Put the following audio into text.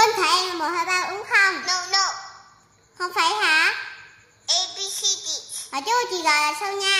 Con thấy em là 1, 2, 3 đúng không? No, no. Không phải hả? A, B, C, D. Và chú chị gọi là sao nha